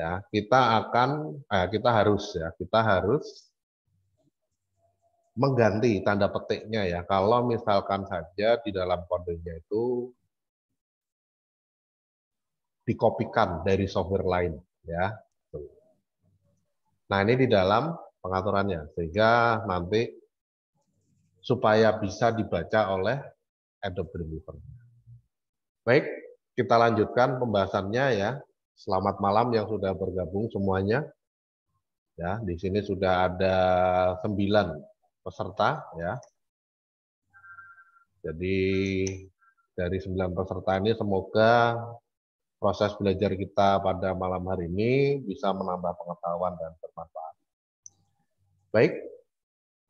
ya kita akan eh, kita harus ya kita harus mengganti tanda petiknya ya kalau misalkan saja di dalam kodenya itu dikopikan dari software lain ya nah ini di dalam pengaturannya sehingga nanti supaya bisa dibaca oleh Adobe Reader. Baik, kita lanjutkan pembahasannya ya. Selamat malam yang sudah bergabung semuanya. Ya, di sini sudah ada sembilan peserta ya. Jadi dari sembilan peserta ini semoga proses belajar kita pada malam hari ini bisa menambah pengetahuan dan bermanfaat. Baik,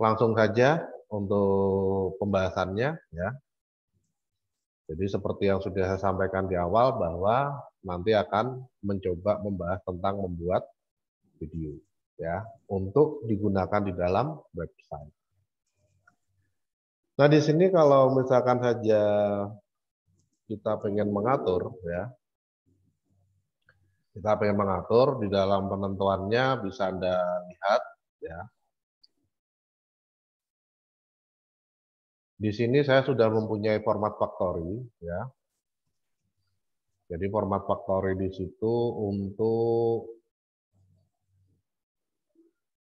langsung saja untuk pembahasannya ya. Jadi seperti yang sudah saya sampaikan di awal bahwa nanti akan mencoba membahas tentang membuat video ya untuk digunakan di dalam website. Nah, di sini kalau misalkan saja kita pengen mengatur ya. Kita pengen mengatur di dalam penentuannya bisa Anda lihat ya Di sini saya sudah mempunyai format factory ya. Jadi format factory di situ untuk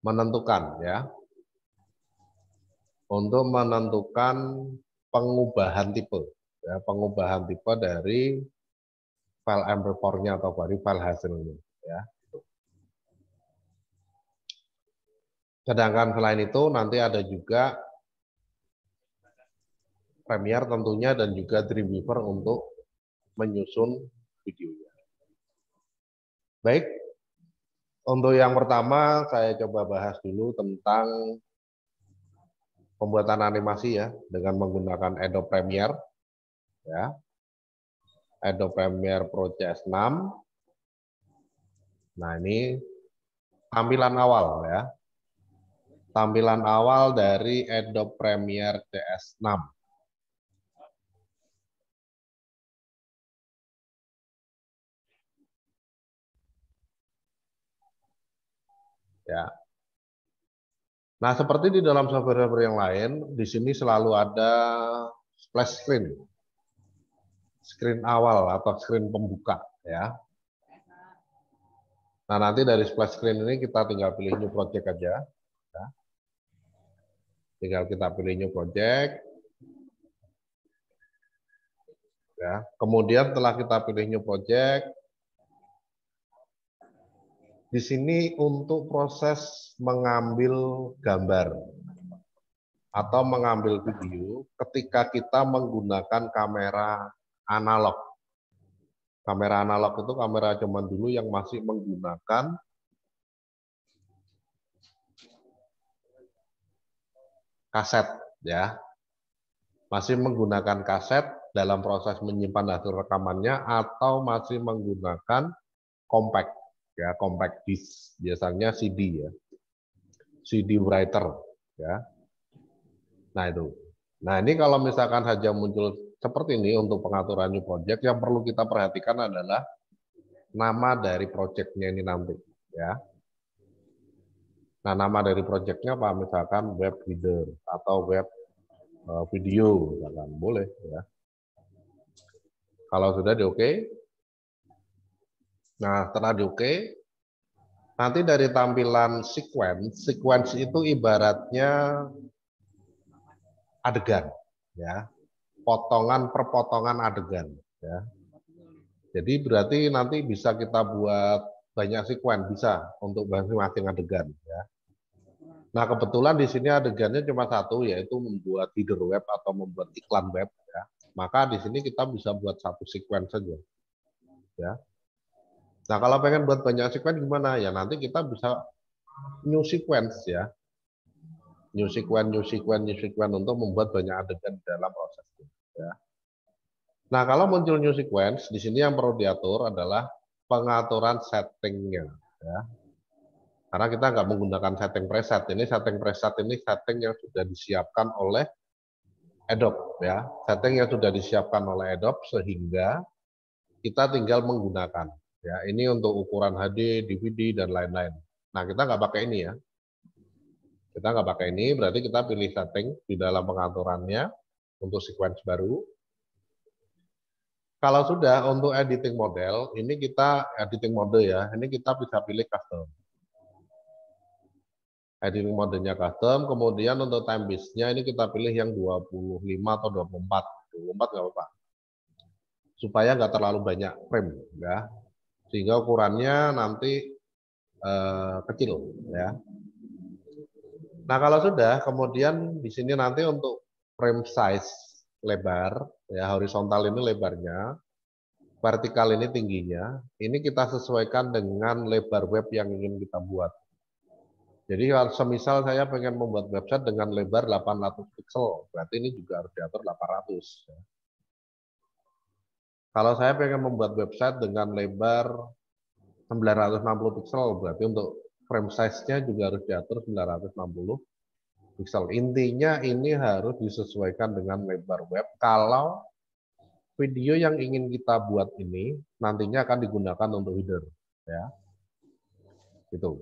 menentukan ya. Untuk menentukan pengubahan tipe ya, pengubahan tipe dari file MP4-nya atau dari file hasilnya ya. Sedangkan selain itu nanti ada juga Premiere tentunya dan juga Dreamweaver untuk menyusun videonya. Baik, untuk yang pertama saya coba bahas dulu tentang pembuatan animasi ya dengan menggunakan Adobe Premiere ya. Adobe Premiere Pro CS6. Nah, ini tampilan awal ya. Tampilan awal dari Adobe Premiere CS6. Ya. Nah, seperti di dalam software-software yang lain, di sini selalu ada splash screen. Screen awal atau screen pembuka ya. Nah, nanti dari splash screen ini kita tinggal pilih new project aja. Ya. Tinggal kita pilih new project. Ya. Kemudian setelah kita pilih new project, di sini untuk proses mengambil gambar atau mengambil video ketika kita menggunakan kamera analog. Kamera analog itu kamera zaman dulu yang masih menggunakan kaset ya. Masih menggunakan kaset dalam proses menyimpan hasil rekamannya atau masih menggunakan compact ya compact disc. Biasanya CD ya. CD writer ya. Nah itu. Nah ini kalau misalkan saja muncul seperti ini untuk pengaturan new project yang perlu kita perhatikan adalah nama dari projectnya ini nanti ya. Nah nama dari projectnya apa misalkan web reader atau web eh, video misalkan. Boleh ya. Kalau sudah di oke okay, Nah, setelah di oke, nanti dari tampilan sequence, sequence itu ibaratnya adegan, ya, potongan per potongan adegan, ya. Jadi berarti nanti bisa kita buat banyak sequence bisa untuk masing-masing adegan, ya. Nah kebetulan di sini adegannya cuma satu yaitu membuat header web atau membuat iklan web, ya. Maka di sini kita bisa buat satu sequence saja, ya. Nah, kalau pengen buat banyak sequence gimana? Ya nanti kita bisa new sequence ya. New sequence, new sequence, new sequence untuk membuat banyak adegan dalam proses ya. Nah, kalau muncul new sequence, di sini yang perlu diatur adalah pengaturan settingnya ya. Karena kita nggak menggunakan setting preset. Ini setting preset ini setting yang sudah disiapkan oleh Adobe ya. Setting yang sudah disiapkan oleh Adobe sehingga kita tinggal menggunakan Ya, ini untuk ukuran HD, DVD dan lain-lain. Nah, kita nggak pakai ini ya. Kita nggak pakai ini, berarti kita pilih setting di dalam pengaturannya untuk sequence baru. Kalau sudah untuk editing model, ini kita editing mode ya, ini kita bisa pilih custom. Editing modenya custom, kemudian untuk time base-nya ini kita pilih yang 25 atau 24. 24 nggak apa-apa. Supaya nggak terlalu banyak frame ya. Sehingga ukurannya nanti eh, kecil ya. Nah, kalau sudah, kemudian di sini nanti untuk frame size lebar, ya horizontal ini lebarnya, vertikal ini tingginya, ini kita sesuaikan dengan lebar web yang ingin kita buat. Jadi semisal saya pengen membuat website dengan lebar 800 pixel, berarti ini juga harus diatur 800. Ya. Kalau saya pengen membuat website dengan lebar 960 pixel, berarti untuk frame size-nya juga harus diatur 960 pixel. Intinya ini harus disesuaikan dengan lebar web. Kalau video yang ingin kita buat ini nantinya akan digunakan untuk header, ya. Itu.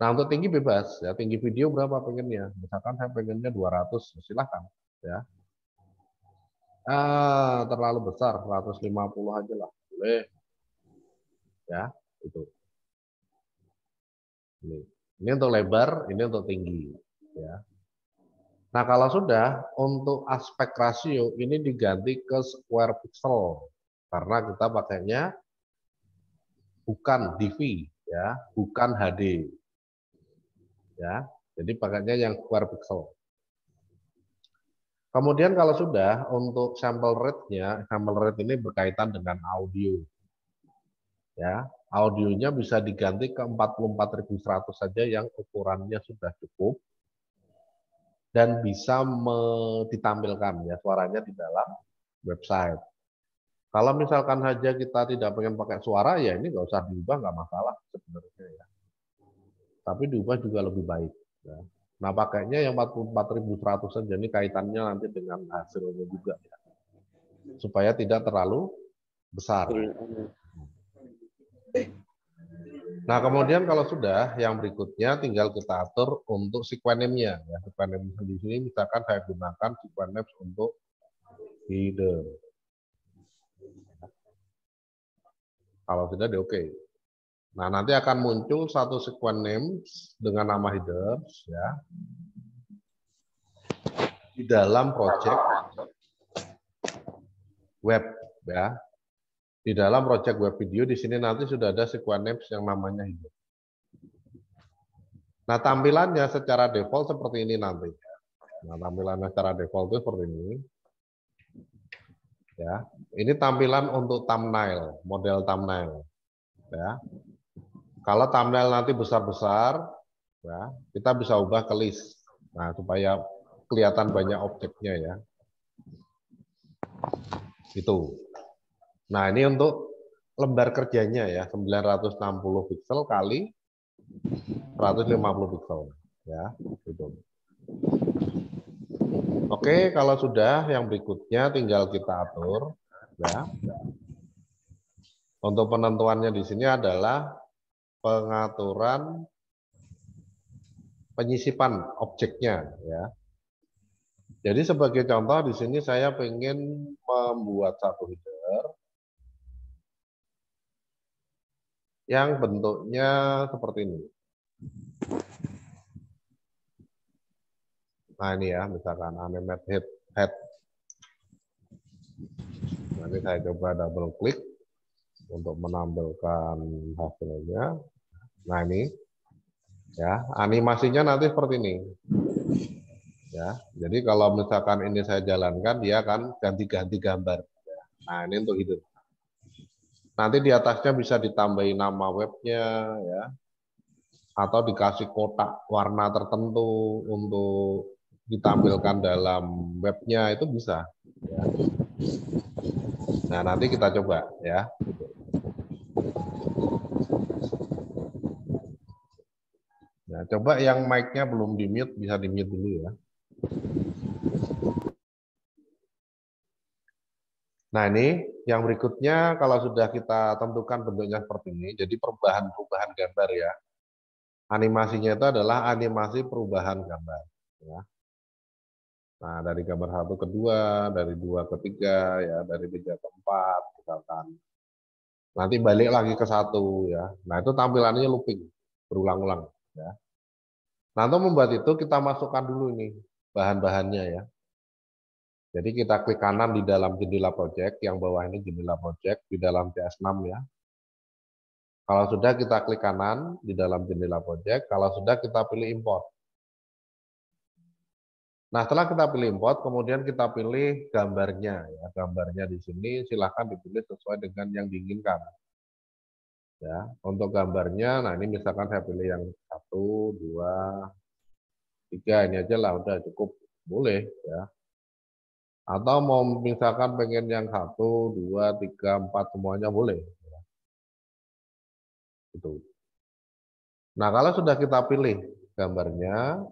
Nah untuk tinggi bebas, ya tinggi video berapa pengennya? Misalkan saya pengennya 200, silahkan, ya. Ah, terlalu besar, 150 aja lah, boleh. Ya, itu. Ini. Ini untuk lebar, ini untuk tinggi. Ya. Nah kalau sudah, untuk aspek rasio ini diganti ke square pixel. Karena kita pakainya bukan DV, ya, bukan HD. Ya, jadi pakainya yang square pixel. Kemudian kalau sudah, untuk sampel rate-nya, sampel rate ini berkaitan dengan audio. Ya, audionya bisa diganti ke 44100 saja yang ukurannya sudah cukup dan bisa ditampilkan ya suaranya di dalam website. Kalau misalkan saja kita tidak pengen pakai suara ya ini nggak usah diubah nggak masalah sebenarnya ya. Tapi diubah juga lebih baik. Ya. Nah pakainya yang 44.100 saja ini kaitannya nanti dengan hasilnya juga ya. Supaya tidak terlalu besar. Nah, kemudian kalau sudah, yang berikutnya tinggal kita atur untuk sequence-nya. Ya, sequence di sini misalkan saya gunakan sequence untuk header. Kalau tidak, dia oke. Okay. Nah, nanti akan muncul satu sequence name dengan nama header, ya, di dalam project web, ya. Di dalam project web video di sini nanti sudah ada sequence yang namanya hidup. Nah, tampilannya secara default seperti ini nanti. Nah, tampilannya secara default itu seperti ini. Ya, ini tampilan untuk thumbnail, model thumbnail. Ya. Kalau thumbnail nanti besar-besar, ya, kita bisa ubah ke list. Nah, supaya kelihatan banyak objeknya ya. Itu. Nah, ini untuk lembar kerjanya ya, 960 pixel kali 150 pixel ya, gitu. Oke, kalau sudah yang berikutnya tinggal kita atur ya. Untuk penentuannya di sini adalah pengaturan penyisipan objeknya ya. Jadi sebagai contoh di sini saya ingin membuat satu header yang bentuknya seperti ini. Nah ini ya, misalkan animate head. head. Nanti saya coba double klik untuk menampilkan hasilnya. Nah ini, ya animasinya nanti seperti ini. Ya, jadi kalau misalkan ini saya jalankan, dia akan ganti-ganti gambar. Nah ini untuk hidup. Nanti di atasnya bisa ditambahi nama webnya ya, atau dikasih kotak warna tertentu untuk ditampilkan dalam webnya itu bisa. Ya. Nah nanti kita coba ya. Nah, coba yang mic-nya belum di mute bisa di mute dulu ya. Nah ini yang berikutnya kalau sudah kita tentukan bentuknya seperti ini, jadi perubahan-perubahan gambar ya. Animasinya itu adalah animasi perubahan gambar. Ya. Nah dari gambar satu ke dua, dari dua ke tiga, ya dari tiga ke empat, misalkan. Nanti balik lagi ke satu ya. Nah itu tampilannya looping, berulang-ulang. Ya. Nah untuk membuat itu kita masukkan dulu ini bahan-bahannya ya. Jadi kita klik kanan di dalam jendela project, yang bawah ini jendela project di dalam CS6 ya. Kalau sudah kita klik kanan di dalam jendela project, kalau sudah kita pilih import. Nah, setelah kita pilih import, kemudian kita pilih gambarnya ya. Gambarnya di sini silahkan dipilih sesuai dengan yang diinginkan. Ya, untuk gambarnya, nah ini misalkan saya pilih yang satu, dua, tiga ini aja lah, udah cukup boleh ya. Atau mau misalkan pengen yang satu, dua, tiga, empat semuanya boleh. Itu. Nah kalau sudah kita pilih gambarnya,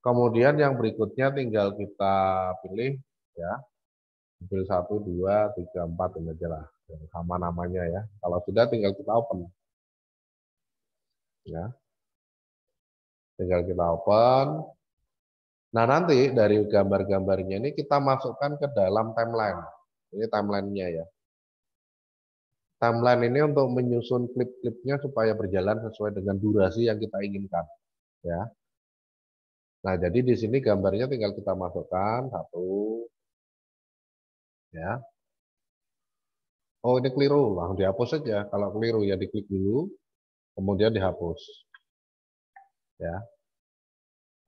kemudian yang berikutnya tinggal kita pilih ya, pilih satu, dua, tiga, empat ini aja lah, sama namanya ya. Kalau sudah tinggal kita open. Ya, tinggal kita open. Nah nanti dari gambar-gambarnya ini kita masukkan ke dalam timeline. Ini timelinenya ya. Timeline ini untuk menyusun klip-klipnya supaya berjalan sesuai dengan durasi yang kita inginkan. Ya. Nah jadi di sini gambarnya tinggal kita masukkan satu. Ya. Oh ini keliru, langsung dihapus saja. Kalau keliru ya diklik dulu, kemudian dihapus. Ya,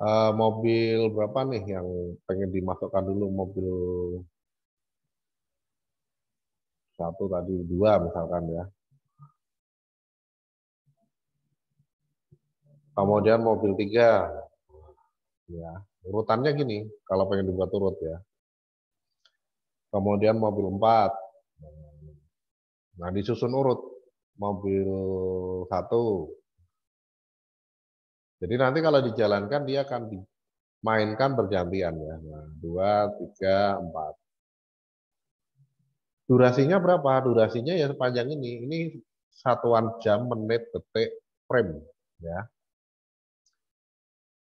uh, mobil berapa nih yang pengen dimasukkan dulu mobil satu tadi dua misalkan ya kemudian mobil tiga ya urutannya gini kalau pengen dibuat urut ya kemudian mobil empat nah disusun urut mobil satu jadi nanti kalau dijalankan dia akan dimainkan bergantian ya. Nah, dua, tiga, empat. Durasinya berapa? Durasinya ya sepanjang ini. Ini satuan jam, menit, detik, frame. Ya.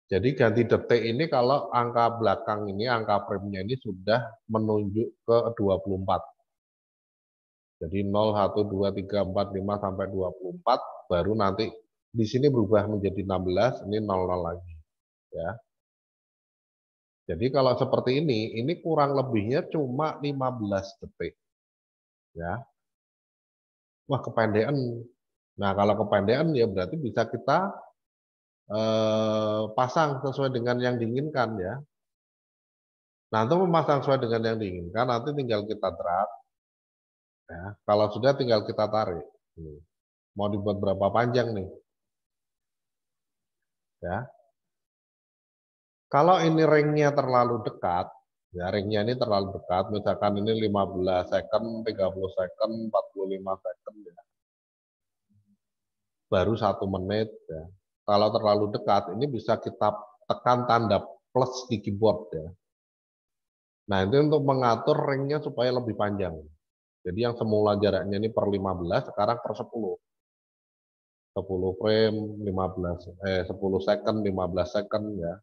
Jadi ganti detik ini kalau angka belakang ini, angka frame-nya ini sudah menunjuk ke 24. Jadi 0, 1, 2, 3, 4, 5, sampai 24, baru nanti di sini berubah menjadi 16, ini 00 lagi. Ya. Jadi kalau seperti ini, ini kurang lebihnya cuma 15 detik. Ya. Wah, kependekan. Nah, kalau kependekan ya berarti bisa kita eh, pasang sesuai dengan yang diinginkan ya. Nah, untuk memasang sesuai dengan yang diinginkan, nanti tinggal kita drag. Ya, kalau sudah tinggal kita tarik. Mau dibuat berapa panjang nih? Ya. Kalau ini ringnya terlalu dekat, ya ringnya ini terlalu dekat, misalkan ini 15 second, 30 second, 45 second, ya. baru satu menit. Ya. Kalau terlalu dekat, ini bisa kita tekan tanda plus di keyboard. ya. Nah, itu untuk mengatur ringnya supaya lebih panjang. Jadi yang semula jaraknya ini per 15, sekarang per 10. 10 frame 15 eh 10 second 15 second ya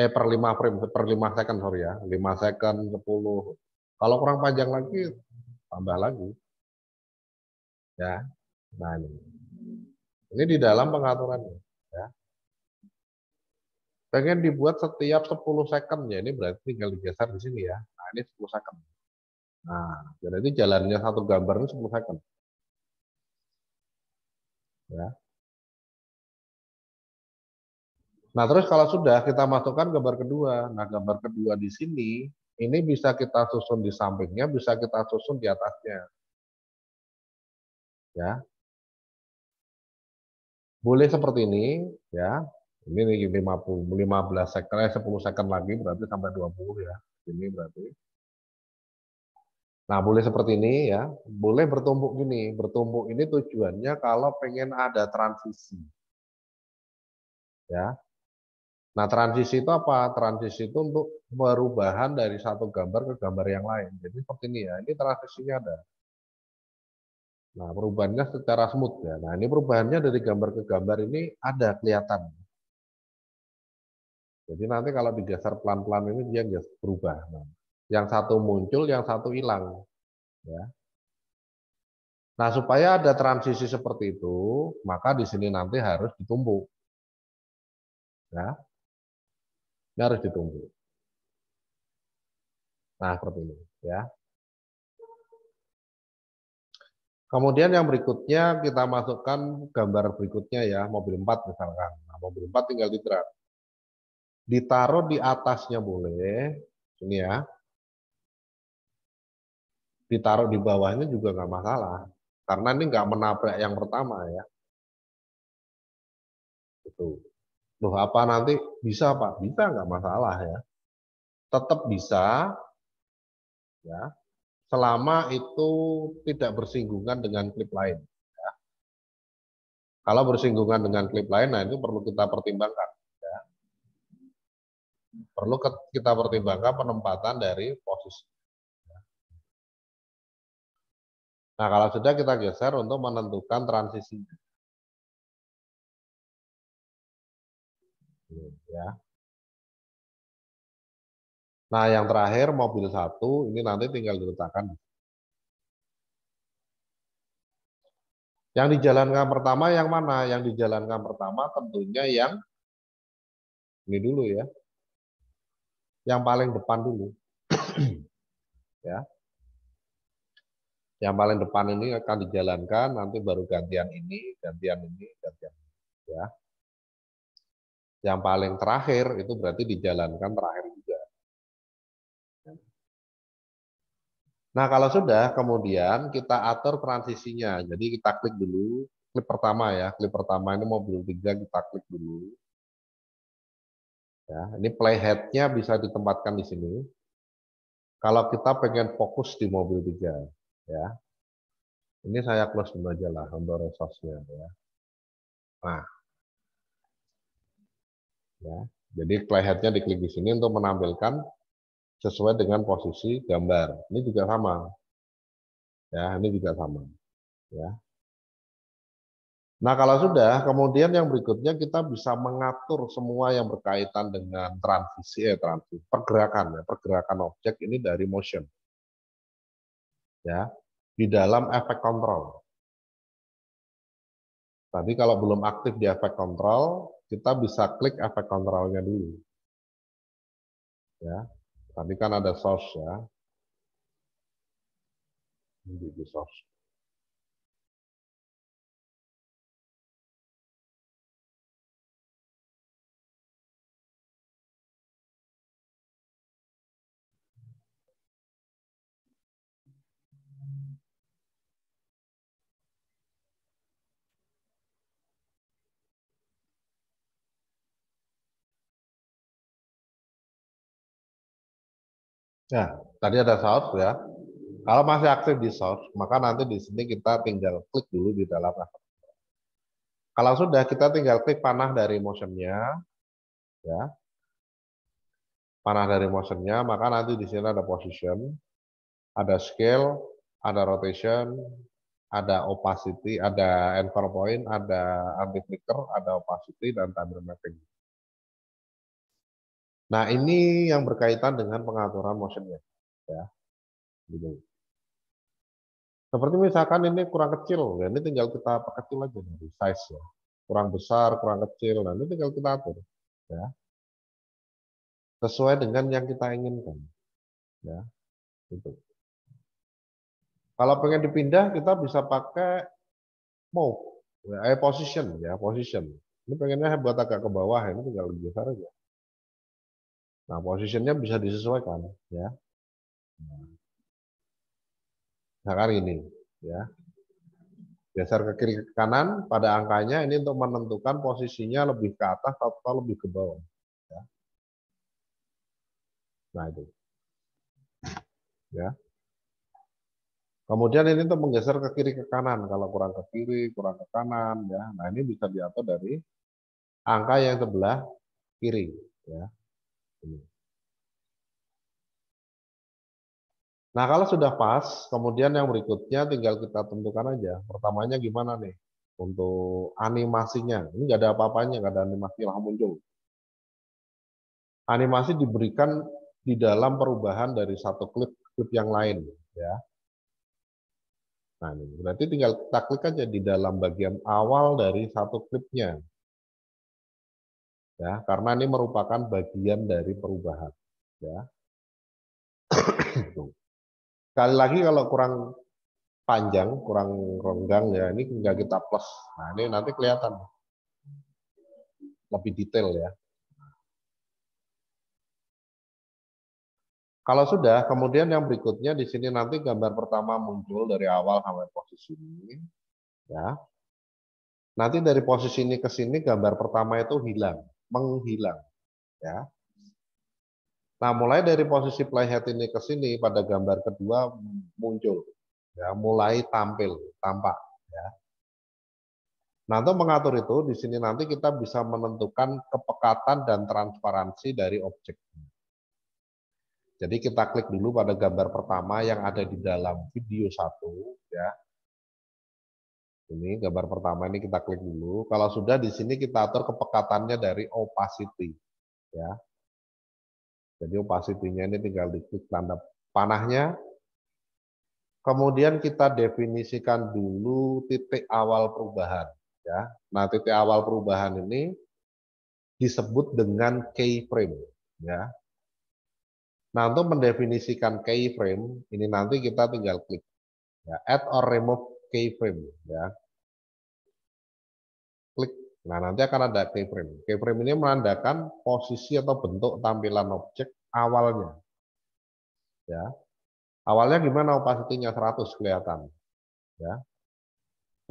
eh per 5 frame per 5 second sorry ya 5 second 10 kalau kurang panjang lagi tambah lagi ya nah ini ini di dalam pengaturannya ya pengen dibuat setiap 10 second ya ini berarti tinggal digeser di sini ya nah ini 10 second nah jadi jalannya satu gambar ini 10 second Ya. Nah, terus kalau sudah kita masukkan gambar kedua. Nah, gambar kedua di sini ini bisa kita susun di sampingnya, bisa kita susun di atasnya. Ya. Boleh seperti ini, ya. Ini nih 50 15 second, eh, 10 second lagi berarti sampai 20 ya. Ini berarti Nah, boleh seperti ini ya. Boleh bertumpuk gini. Bertumpuk ini tujuannya kalau pengen ada transisi. Ya. Nah, transisi itu apa? Transisi itu untuk perubahan dari satu gambar ke gambar yang lain. Jadi seperti ini ya, ini transisinya ada. Nah, perubahannya secara smooth ya. Nah, ini perubahannya dari gambar ke gambar ini ada kelihatan. Jadi nanti kalau digeser pelan-pelan ini dia berubah. Nah, yang satu muncul, yang satu hilang. Ya. Nah, supaya ada transisi seperti itu, maka di sini nanti harus ditumbuk. Ya. Ini harus ditunggu. Nah, seperti ini. ya. Kemudian yang berikutnya kita masukkan gambar berikutnya ya, mobil 4 misalkan. Nah, mobil 4 tinggal di drag. Ditaruh di atasnya boleh, ini ya. Ditaruh di bawahnya juga nggak masalah. Karena ini nggak menabrak yang pertama ya. Itu. Loh apa nanti bisa Pak? Bisa nggak masalah ya. Tetap bisa ya selama itu tidak bersinggungan dengan klip lain. Ya. Kalau bersinggungan dengan klip lain, nah itu perlu kita pertimbangkan. Ya. Perlu kita pertimbangkan penempatan dari posisi. Ya. Nah kalau sudah kita geser untuk menentukan transisinya. ya. Nah, yang terakhir mobil satu ini nanti tinggal diletakkan. Yang dijalankan pertama yang mana? Yang dijalankan pertama tentunya yang ini dulu ya. Yang paling depan dulu. ya. Yang paling depan ini akan dijalankan, nanti baru gantian ini, gantian ini, gantian ini. Ya. Yang paling terakhir itu berarti dijalankan terakhir Nah, kalau sudah, kemudian kita atur transisinya. Jadi kita klik dulu, klik pertama ya. Klik pertama ini mobil 3 kita klik dulu. Ya, ini playhead-nya bisa ditempatkan di sini. Kalau kita pengen fokus di mobil 3 ya. Ini saya close dulu aja lah untuk resource-nya ya. Nah, Ya, jadi playhead-nya diklik di sini untuk menampilkan sesuai dengan posisi gambar. Ini juga sama. Ya, ini juga sama. Ya. Nah, kalau sudah, kemudian yang berikutnya kita bisa mengatur semua yang berkaitan dengan transisi, eh, transisi, pergerakan, ya, pergerakan objek ini dari motion. Ya, di dalam efek kontrol. Tadi kalau belum aktif di efek kontrol, kita bisa klik efek kontrolnya dulu. Ya, tadi kan ada source ya. Di source. Ya, tadi ada source ya. Kalau masih aktif di source, maka nanti di sini kita tinggal klik dulu di dalam. Kalau sudah, kita tinggal klik panah dari motionnya, ya. Panah dari motionnya, maka nanti di sini ada position, ada scale, ada rotation, ada opacity, ada anchor point, ada anti flicker, ada opacity, dan timer mapping. Nah, ini yang berkaitan dengan pengaturan motionnya. Ya. Gitu. Seperti misalkan ini kurang kecil, ya ini tinggal kita perkecil aja dari size ya. Kurang besar, kurang kecil, nah ini tinggal kita atur. Ya. Sesuai dengan yang kita inginkan. Ya. Gitu. Kalau pengen dipindah, kita bisa pakai move, ya, eh, position ya, position. Ini pengennya buat agak ke bawah, ini tinggal besar aja. Nah, posisinya bisa disesuaikan, ya. Nah, kan ini, ya. Geser ke kiri ke kanan pada angkanya ini untuk menentukan posisinya lebih ke atas atau lebih ke bawah. Ya. Nah itu, ya. Kemudian ini untuk menggeser ke kiri ke kanan. Kalau kurang ke kiri, kurang ke kanan, ya. Nah ini bisa diatur dari angka yang sebelah kiri ya. Nah, kalau sudah pas, kemudian yang berikutnya tinggal kita tentukan aja. Pertamanya gimana nih? Untuk animasinya. Ini nggak ada apa-apanya, nggak ada animasi langsung muncul. Animasi diberikan di dalam perubahan dari satu klip klip yang lain. ya. Nah, ini berarti tinggal kita klik aja di dalam bagian awal dari satu klipnya. Ya, karena ini merupakan bagian dari perubahan. Ya. Sekali lagi kalau kurang panjang, kurang renggang ya, ini tinggal kita plus. Nah, ini nanti kelihatan lebih detail ya. Kalau sudah, kemudian yang berikutnya di sini nanti gambar pertama muncul dari awal sampai posisi ini. Ya. Nanti dari posisi ini ke sini gambar pertama itu hilang, menghilang. Ya. Nah, mulai dari posisi playhead ini ke sini pada gambar kedua muncul, ya, mulai tampil, tampak. Ya. Nah, untuk mengatur itu, di sini nanti kita bisa menentukan kepekatan dan transparansi dari objek. Jadi kita klik dulu pada gambar pertama yang ada di dalam video satu, ya. Ini gambar pertama ini kita klik dulu. Kalau sudah di sini kita atur kepekatannya dari opacity, ya. Jadi opacity-nya ini tinggal diklik tanda panahnya. Kemudian kita definisikan dulu titik awal perubahan. Ya. Nah, titik awal perubahan ini disebut dengan keyframe. Ya. Nah, untuk mendefinisikan keyframe, ini nanti kita tinggal klik. Ya, add or remove keyframe. Ya. Nah, nanti akan ada keyframe. Keyframe ini menandakan posisi atau bentuk tampilan objek awalnya. Ya. Awalnya gimana opacity-nya 100 kelihatan. Ya.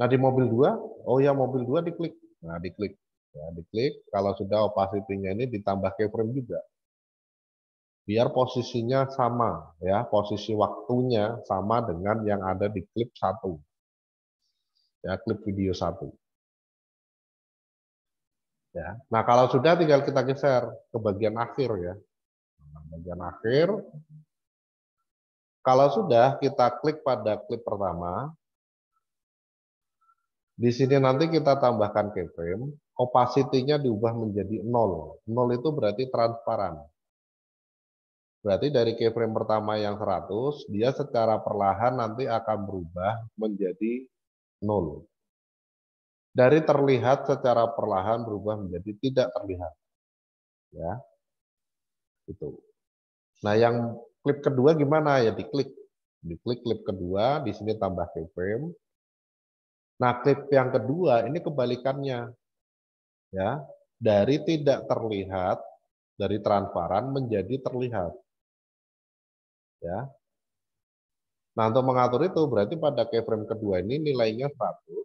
Nah, di mobil 2, oh ya mobil 2 diklik. Nah, diklik. Ya, diklik kalau sudah opacity-nya ini ditambah keyframe juga. Biar posisinya sama ya, posisi waktunya sama dengan yang ada di klip 1. Ya, klip video 1. Ya. Nah, kalau sudah tinggal kita geser ke bagian akhir ya. Nah, bagian akhir. Kalau sudah kita klik pada klip pertama. Di sini nanti kita tambahkan keyframe, opacity-nya diubah menjadi 0. 0 itu berarti transparan. Berarti dari keyframe pertama yang 100, dia secara perlahan nanti akan berubah menjadi 0 dari terlihat secara perlahan berubah menjadi tidak terlihat. Ya. Itu. Nah, yang klip kedua gimana? Ya diklik. Diklik klip kedua, di sini tambah keyframe. Nah, klip yang kedua ini kebalikannya. Ya, dari tidak terlihat, dari transparan menjadi terlihat. Ya. Nah, untuk mengatur itu berarti pada keyframe kedua ini nilainya 100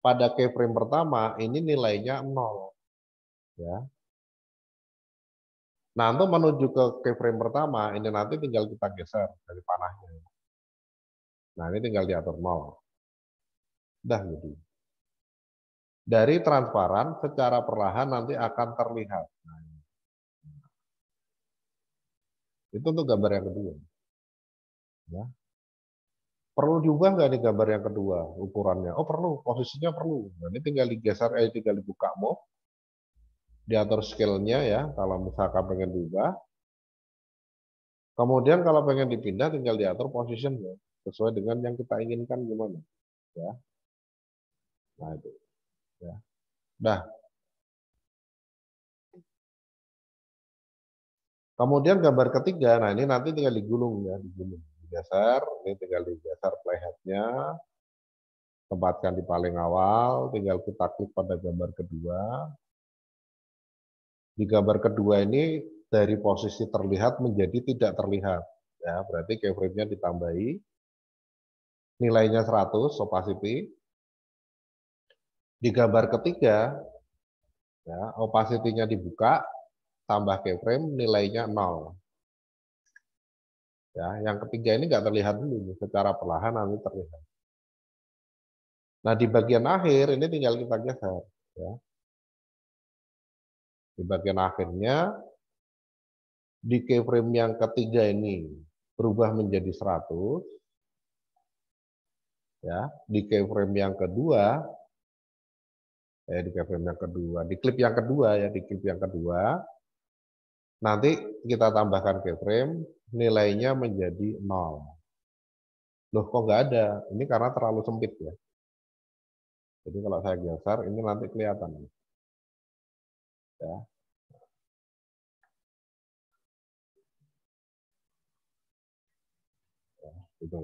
pada keyframe pertama ini nilainya 0. Ya. Nah, untuk menuju ke keyframe pertama, ini nanti tinggal kita geser dari panahnya. Nah, ini tinggal diatur 0. Udah gitu. Dari transparan secara perlahan nanti akan terlihat. Nah, itu untuk gambar yang kedua. Ya. Perlu diubah nggak nih gambar yang kedua ukurannya? Oh perlu, posisinya perlu. Nah, ini tinggal digeser, eh tinggal dibuka mode, diatur scale-nya ya. Kalau misalkan pengen diubah, kemudian kalau pengen dipindah tinggal diatur position ya, sesuai dengan yang kita inginkan gimana, ya. Nah itu, ya. Nah, Kemudian gambar ketiga, nah ini nanti tinggal digulung ya, digulung digeser, ini tinggal digeser playheadnya, tempatkan di paling awal, tinggal kita klik pada gambar kedua. Di gambar kedua ini dari posisi terlihat menjadi tidak terlihat. Ya, berarti keyframe-nya ditambahi. Nilainya 100 opacity. Di gambar ketiga, ya, opacity-nya dibuka, tambah keyframe, nilainya 0. Ya, yang ketiga ini nggak terlihat dulu, secara perlahan nanti terlihat. Nah di bagian akhir ini tinggal kita geser. Ya. Di bagian akhirnya, di keyframe yang ketiga ini berubah menjadi 100. Ya, di keyframe yang kedua, eh di keyframe yang kedua, di klip yang kedua ya, di klip yang kedua, nanti kita tambahkan keyframe, nilainya menjadi 0. Loh kok nggak ada? Ini karena terlalu sempit ya. Jadi kalau saya geser, ini nanti kelihatan. Ya. ya itu.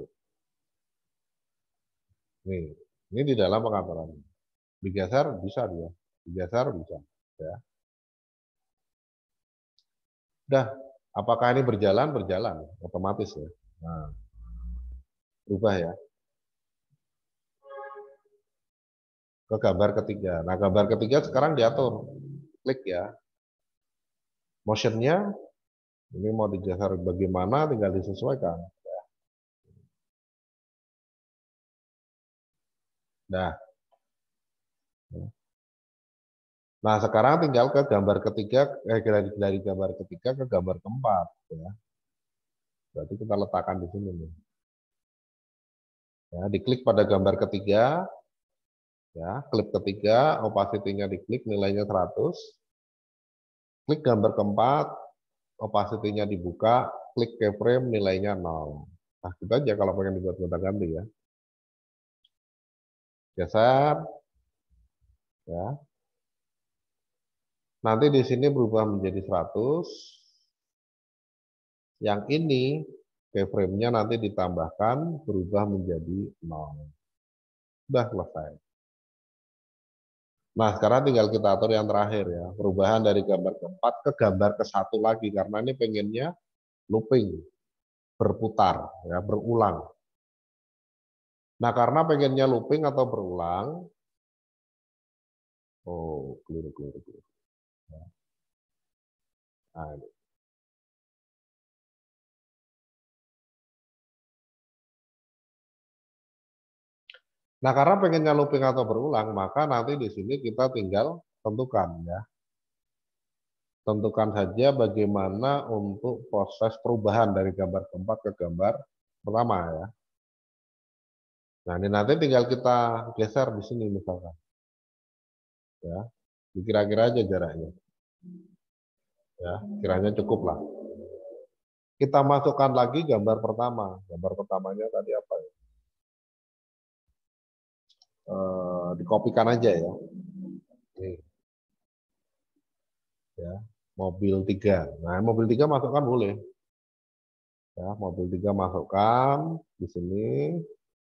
Nih, ini di dalam pengaturan. Digeser bisa dia, digeser bisa. Ya. Udah, apakah ini berjalan? Berjalan, otomatis ya. Nah, berubah ya. Ke gambar ketiga. Nah, gambar ketiga sekarang diatur. Klik ya. Motionnya, ini mau digeser bagaimana, tinggal disesuaikan. Nah, Nah, sekarang tinggal ke gambar ketiga, eh, dari, dari gambar ketiga ke gambar keempat. Ya. Berarti kita letakkan di sini. Nih. Ya, diklik pada gambar ketiga, ya, klip ketiga, opacity-nya diklik, nilainya 100. Klik gambar keempat, opacity-nya dibuka, klik keyframe, nilainya 0. Nah, kita aja kalau pengen dibuat gonta-ganti ya. Geser, ya, Nanti di sini berubah menjadi 100. Yang ini keyframe-nya nanti ditambahkan berubah menjadi 0. Sudah selesai. Nah, sekarang tinggal kita atur yang terakhir ya. Perubahan dari gambar keempat ke gambar ke satu lagi. Karena ini pengennya looping. Berputar, ya berulang. Nah, karena pengennya looping atau berulang, oh, keliru, keliru, keliru. Nah, Nah, karena pengennya looping atau berulang, maka nanti di sini kita tinggal tentukan ya. Tentukan saja bagaimana untuk proses perubahan dari gambar keempat ke gambar pertama ya. Nah, ini nanti tinggal kita geser di sini misalkan. Ya, dikira-kira aja jaraknya. Ya, kiranya cukup lah. Kita masukkan lagi gambar pertama. Gambar pertamanya tadi apa ya? E, dikopikan aja ya. Nih. Ya, mobil tiga. Nah, mobil tiga masukkan boleh. Ya, mobil tiga masukkan di sini.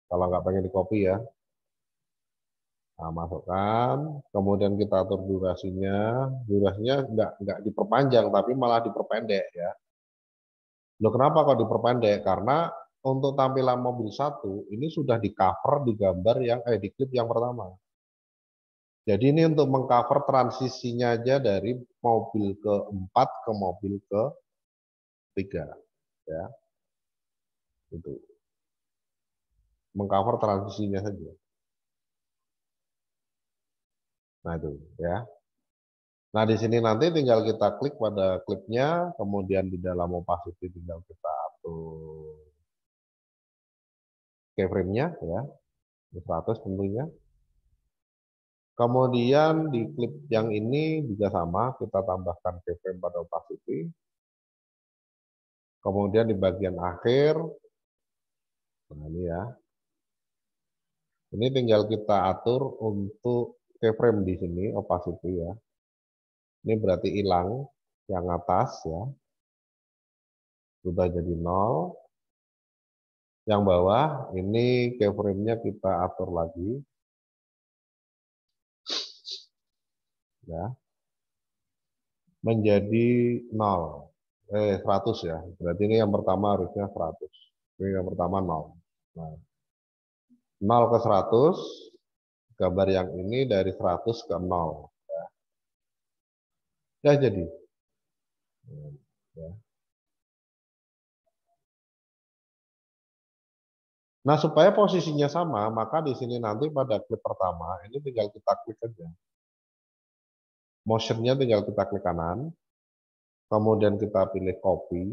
Kalau nggak pengen di copy ya. Nah, masukkan, kemudian kita atur durasinya. Durasinya enggak, enggak diperpanjang, tapi malah diperpendek ya. Loh kenapa kok diperpendek? Karena untuk tampilan mobil satu ini sudah di cover di gambar yang eh di klip yang pertama. Jadi ini untuk mengcover transisinya aja dari mobil keempat ke mobil ke tiga, ya. Itu mengcover transisinya saja. Nah itu ya. Nah di sini nanti tinggal kita klik pada klipnya, kemudian di dalam opacity tinggal kita atur keyframe-nya ya, 100 tentunya. Kemudian di klip yang ini juga sama, kita tambahkan keyframe pada opacity. Kemudian di bagian akhir, nah ini ya, ini tinggal kita atur untuk keyframe di sini opacity ya. Ini berarti hilang yang atas ya. Sudah jadi nol. Yang bawah ini keyframe-nya kita atur lagi. Ya. Menjadi nol. Eh 100 ya. Berarti ini yang pertama harusnya 100. Ini yang pertama nol. Nah. 0 ke 100 gambar yang ini dari 100 ke 0. Ya, ya jadi. Ya. Nah, supaya posisinya sama, maka di sini nanti pada klik pertama, ini tinggal kita klik aja. Motionnya tinggal kita klik kanan. Kemudian kita pilih copy.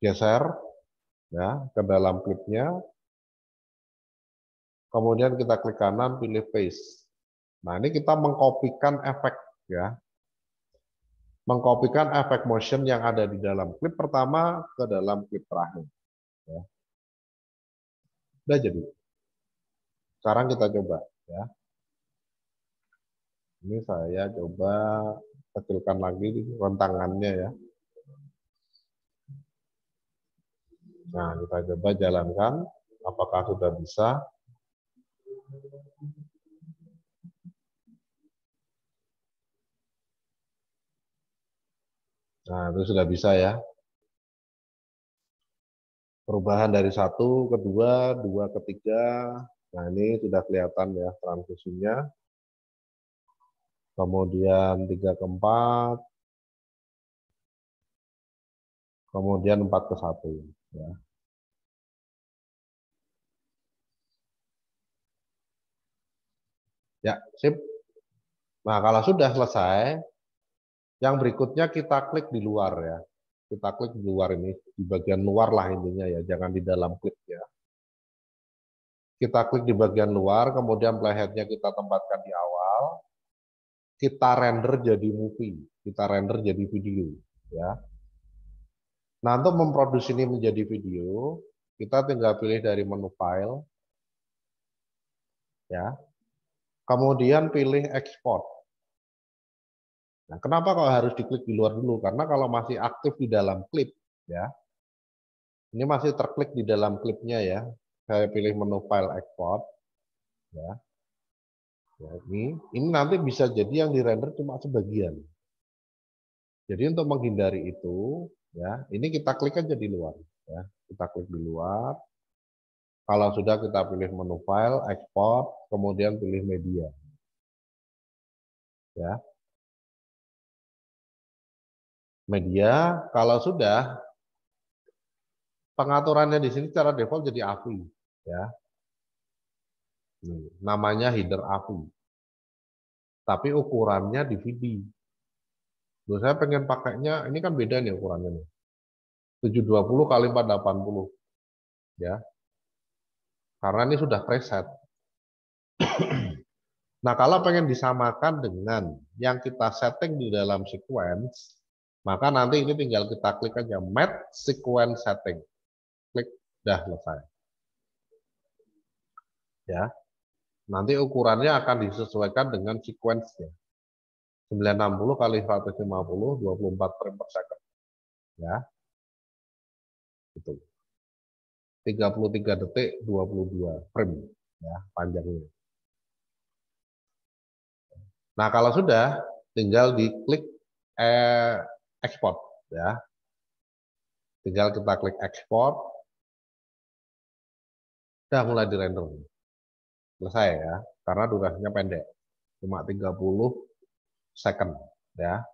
Geser ya ke dalam klipnya. Kemudian kita klik kanan, pilih paste. Nah, ini kita mengkopikan efek ya. Mengkopikan efek motion yang ada di dalam klip pertama ke dalam klip terakhir. Ya. Udah jadi. Sekarang kita coba ya. Ini saya coba kecilkan lagi rentangannya ya. Nah, kita coba jalankan apakah sudah bisa. Nah, itu sudah bisa ya. Perubahan dari satu ke dua, dua ke tiga. Nah, ini sudah kelihatan ya transisinya. Kemudian tiga ke empat. Kemudian empat ke satu. Ya. Ya, sip. Nah, kalau sudah selesai, yang berikutnya kita klik di luar ya. Kita klik di luar ini, di bagian luar lah intinya ya, jangan di dalam klik ya. Kita klik di bagian luar, kemudian playheadnya kita tempatkan di awal. Kita render jadi movie, kita render jadi video ya. Nah, untuk memproduksi ini menjadi video, kita tinggal pilih dari menu file. Ya, Kemudian pilih ekspor. Nah, kenapa kalau harus diklik di luar dulu? Karena kalau masih aktif di dalam klip, ya, ini masih terklik di dalam klipnya ya. Saya pilih menu file ekspor, ya. ya ini, ini nanti bisa jadi yang dirender cuma sebagian. Jadi untuk menghindari itu, ya, ini kita klik aja di luar, ya. Kita klik di luar, kalau sudah kita pilih menu file, export, kemudian pilih media. Ya. Media, kalau sudah pengaturannya di sini secara default jadi AVI, ya. namanya header AVI. Tapi ukurannya DVD. Loh, saya pengen pakainya, ini kan beda nih ukurannya nih. 720 kali 480. Ya, karena ini sudah preset. nah, kalau pengen disamakan dengan yang kita setting di dalam sequence, maka nanti ini tinggal kita klik aja Match Sequence Setting. Klik, dah selesai. Ya, nanti ukurannya akan disesuaikan dengan sequence-nya. 960 kali 150, 24 frame per second. Ya, gitu. 33 detik 22 frame ya panjangnya. Nah, kalau sudah tinggal diklik eh, export ya. Tinggal kita klik export. Sudah mulai di render. Selesai ya, karena durasinya pendek. Cuma 30 second ya.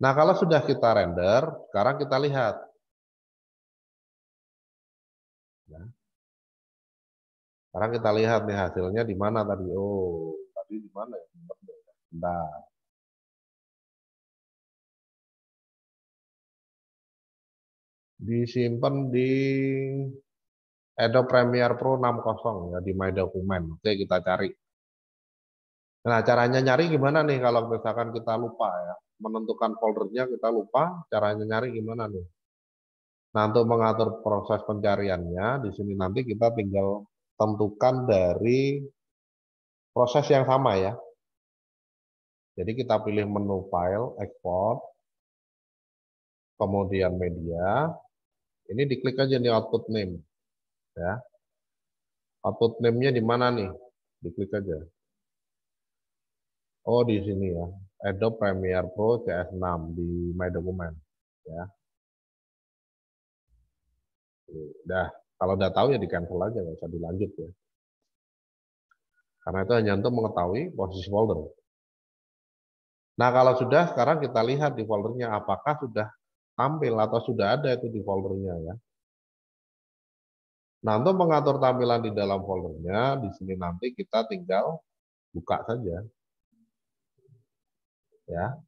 Nah, kalau sudah kita render, sekarang kita lihat Sekarang kita lihat nih hasilnya di mana tadi. Oh, tadi di mana ya? Bentar. Disimpan di Adobe Premiere Pro 60 ya di My Document. Oke, kita cari. Nah, caranya nyari gimana nih kalau misalkan kita lupa ya. Menentukan foldernya kita lupa, caranya nyari gimana nih? Nah, untuk mengatur proses pencariannya, di sini nanti kita tinggal tentukan dari proses yang sama ya. Jadi kita pilih menu file, export, kemudian media. Ini diklik aja di output name. Ya. Output name-nya di mana nih? Diklik aja. Oh, di sini ya. Adobe Premiere Pro CS6 di My Document. Ya. Udah, kalau udah tahu ya di cancel aja, nggak usah dilanjut ya. Karena itu hanya untuk mengetahui posisi folder. Nah, kalau sudah, sekarang kita lihat di foldernya apakah sudah tampil atau sudah ada itu di foldernya ya. Nah, untuk mengatur tampilan di dalam foldernya, di sini nanti kita tinggal buka saja. Ya.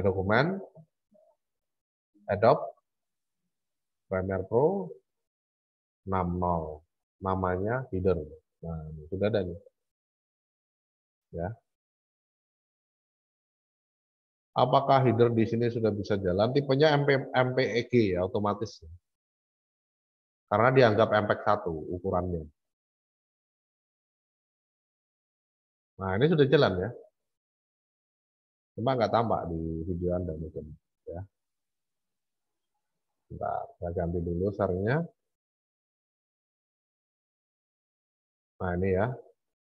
Dokumen, Adobe, Premiere Pro, 60. Namanya header. Nah, sudah ada nih. Ya. Apakah header di sini sudah bisa jalan? Tipenya MP, MPEG ya, otomatis. Karena dianggap MPEG 1 ukurannya. Nah, ini sudah jalan ya. Cuma nggak tampak di video Anda mungkin. Ya. Bentar, saya ganti dulu share-nya. Nah, ini ya.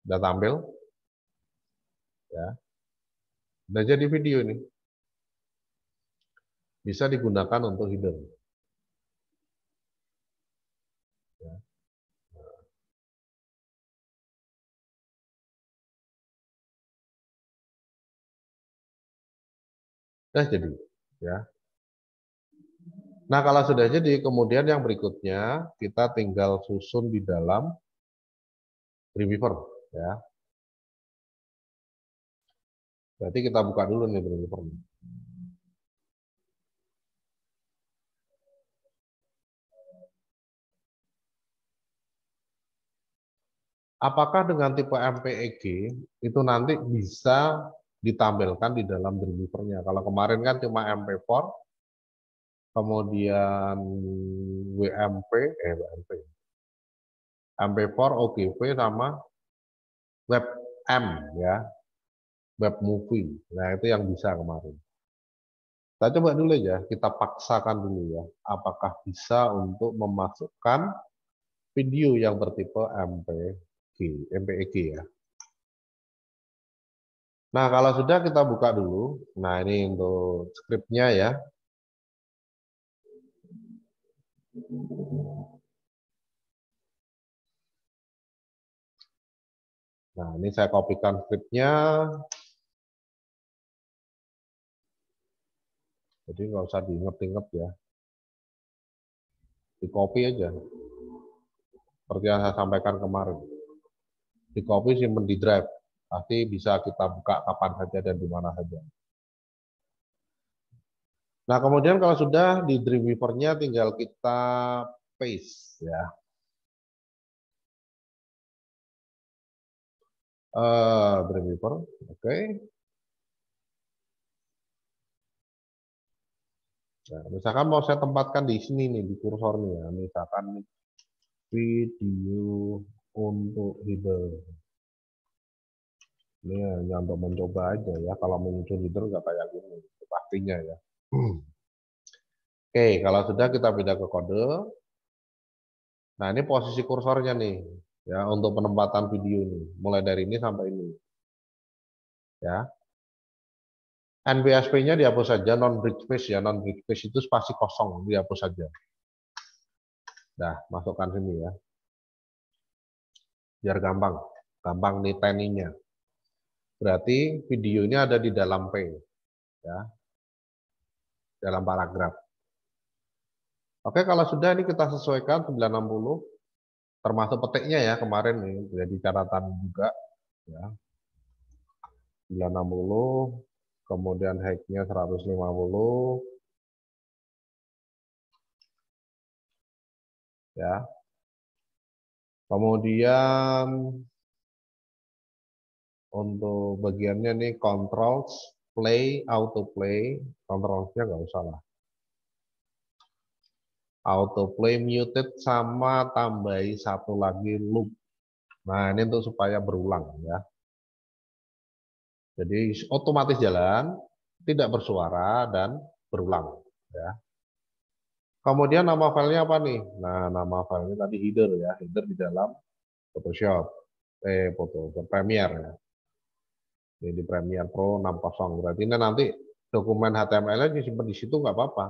Sudah tampil. Ya. Sudah jadi video ini bisa digunakan untuk header. Sudah jadi, ya. Nah, kalau sudah jadi, kemudian yang berikutnya kita tinggal susun di dalam Dreamweaver, ya. Berarti kita buka dulu nih Dreamweaver. Apakah dengan tipe MPEG itu nanti bisa ditampilkan di dalam Dreamweaver-nya? Kalau kemarin kan cuma MP4, kemudian WMP, eh WMP, MP4, OGV sama WebM ya, Web Movie. Nah itu yang bisa kemarin. Kita coba dulu ya, kita paksakan dulu ya, apakah bisa untuk memasukkan video yang bertipe MP MPEG ya. Nah, kalau sudah kita buka dulu. Nah, ini untuk skripnya ya. Nah, ini saya kopikan skripnya. Jadi nggak usah diinget-inget ya. Di copy aja. Seperti yang saya sampaikan kemarin di copy simpan di drive. Pasti bisa kita buka kapan saja dan di mana saja. Nah, kemudian kalau sudah di Dreamweaver-nya tinggal kita paste ya. Uh, Dreamweaver, oke. Okay. Nah, misalkan mau saya tempatkan di sini nih di kursor nih ya, misalkan video untuk header. Ini hanya untuk mencoba aja ya. Kalau muncul header nggak kayak gini, pastinya ya. Oke, kalau sudah kita pindah ke kode. Nah ini posisi kursornya nih, ya untuk penempatan video ini, mulai dari ini sampai ini. Ya. NBSP-nya dihapus saja, non bridge space ya, non bridge space itu spasi kosong, dihapus saja. Nah, masukkan sini ya biar gampang, gampang niteninya. Berarti videonya ada di dalam P, ya, dalam paragraf. Oke, kalau sudah ini kita sesuaikan 960, termasuk petiknya ya kemarin nih, jadi catatan juga, ya. 960, kemudian height-nya 150, ya Kemudian untuk bagiannya nih controls, play, auto play, controlsnya nggak usah lah. Auto play muted sama tambahi satu lagi loop. Nah ini untuk supaya berulang ya. Jadi otomatis jalan, tidak bersuara dan berulang ya. Kemudian nama filenya apa nih? Nah, nama filenya tadi header ya, header di dalam Photoshop, eh foto Premiere ya. Ini di Premiere Pro 60. Berarti ini nanti dokumen HTML-nya disimpan di situ nggak apa-apa.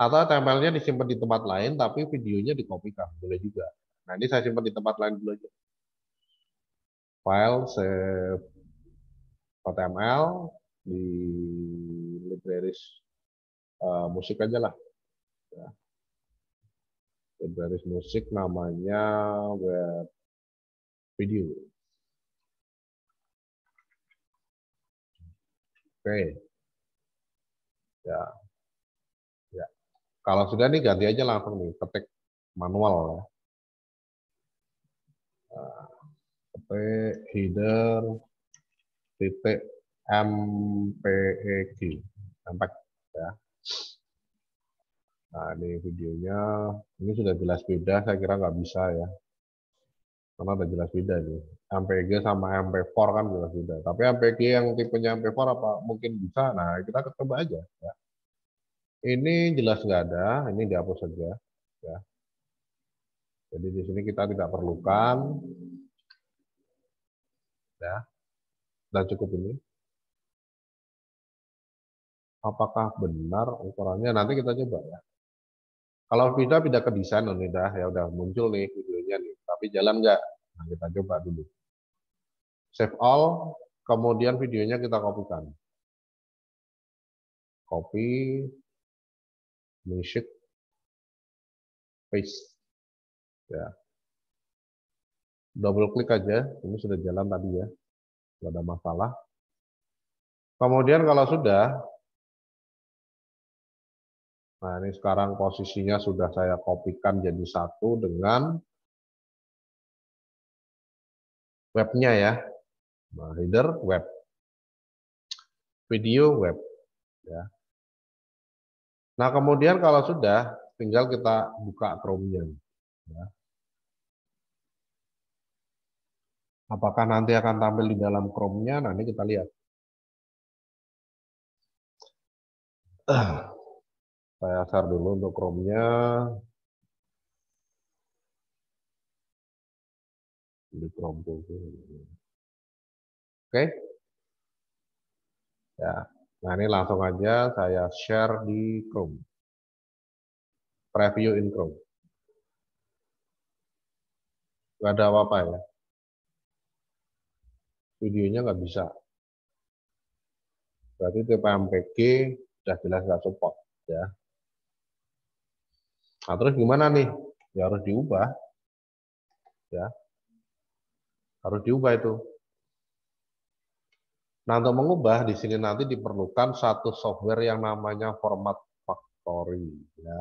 Atau HTML-nya disimpan di tempat lain, tapi videonya dikopikan, boleh juga. Nah, ini saya simpan di tempat lain dulu aja. File, save HTML, di libraries uh, musik aja lah. Ya. Baris musik namanya web video. Oke. Ya. Ya. Kalau sudah nih ganti aja langsung nih, ketik manual ya. Nah, ketik header titik mpeg mpeg ya. Nah ini videonya, ini sudah jelas beda, saya kira nggak bisa ya. Karena udah jelas beda nih. MPG sama MP4 kan jelas beda. Tapi MPG yang tipenya MP4 apa mungkin bisa? Nah kita coba aja. Ya. Ini jelas nggak ada, ini dihapus saja. Ya. Jadi di sini kita tidak perlukan. Ya, sudah cukup ini apakah benar ukurannya nanti kita coba ya kalau pindah pindah ke desain oh, udah ya udah muncul nih videonya nih. Tapi jalan nggak? Nah, kita coba dulu. Save all, kemudian videonya kita kopikan. Copy, music, paste. Ya. Double klik aja, ini sudah jalan tadi ya. Tidak ada masalah. Kemudian kalau sudah, Nah, ini sekarang posisinya sudah saya kopikan jadi satu dengan webnya ya. Nah, header web. Video web. Ya. Nah, kemudian kalau sudah, tinggal kita buka Chrome-nya. Ya. Apakah nanti akan tampil di dalam Chrome-nya? Nanti kita lihat. Saya share dulu untuk Chrome-nya. Di Chrome dulu. Oke. Ya. Nah, ini langsung aja saya share di Chrome. Preview in Chrome. Gak ada apa-apa ya. Videonya nggak bisa. Berarti TPMPG sudah jelas nggak support ya. Nah, terus gimana nih? Ya harus diubah. Ya. Harus diubah itu. Nah, untuk mengubah di sini nanti diperlukan satu software yang namanya Format Factory ya.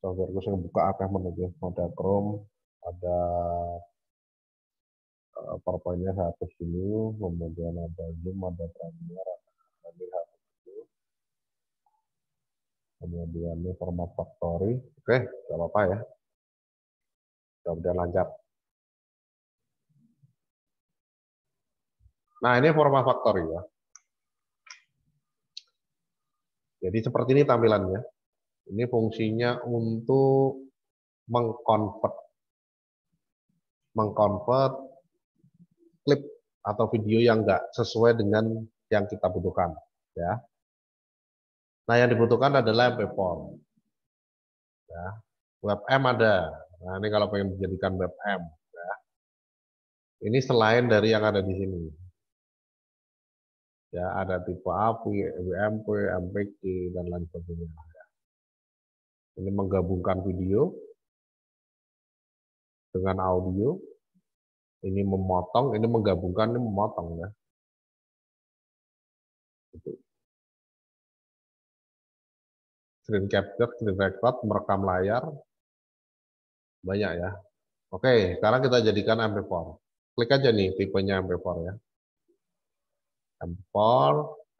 Software khusus buka apa menuju ada Chrome, ada eh, PowerPoint-nya saya hapus dulu, kemudian ada Zoom, ada Premiere, ada Premiere kemudian ini format factory. Oke tidak apa-apa ya. Mudah-mudahan lancar nah ini format factory ya jadi seperti ini tampilannya ini fungsinya untuk mengkonvert mengkonvert klip atau video yang enggak sesuai dengan yang kita butuhkan ya Nah, yang dibutuhkan adalah MP4. Ya. WebM ada. Nah, ini kalau pengen dijadikan WebM. Ya. Ini selain dari yang ada di sini. Ya, ada tipe A, WMP, MPG, dan lain sebagainya. Ya. Ini menggabungkan video dengan audio. Ini memotong, ini menggabungkan, ini memotong ya. Itu. screen capture, screen record, merekam layar. Banyak ya. Oke, sekarang kita jadikan MP4. Klik aja nih tipenya MP4 ya. MP4.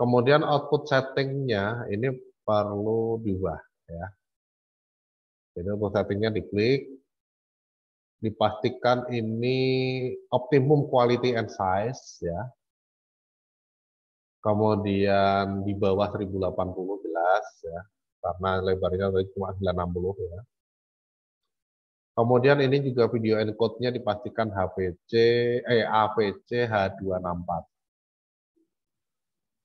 Kemudian output settingnya ini perlu diubah ya. Jadi output settingnya diklik. Dipastikan ini optimum quality and size ya. Kemudian di bawah 1080 jelas ya karena lebarnya cuma 960 ya. Kemudian ini juga video encode-nya dipastikan HVC eh AVC H264.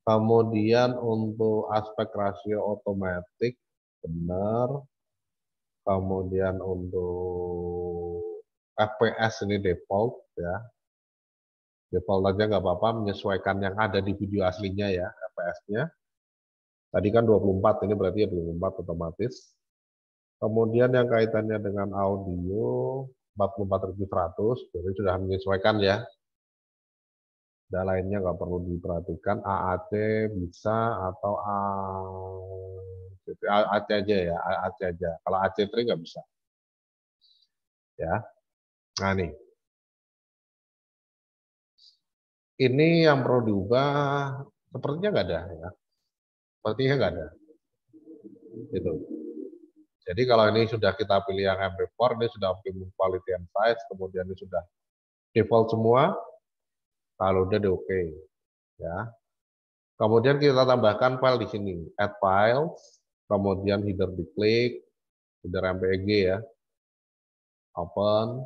Kemudian untuk aspek rasio otomatis benar. Kemudian untuk FPS ini default ya. Default aja nggak apa-apa menyesuaikan yang ada di video aslinya ya FPS-nya. Tadi kan 24, ini berarti ya 24 otomatis. Kemudian yang kaitannya dengan audio 44100, jadi sudah menyesuaikan ya. Dan lainnya nggak perlu diperhatikan. AAC bisa atau A AC aja ya, AC aja. Kalau AC3 nggak bisa. Ya. Nah nih. Ini yang perlu diubah sepertinya nggak ada ya. Sepertinya nggak ada. Gitu. Jadi kalau ini sudah kita pilih yang MP4, ini sudah optimum quality and size, kemudian ini sudah default semua, kalau udah oke. Okay. Ya. Kemudian kita tambahkan file di sini, add files, kemudian header diklik, header MPEG ya, open.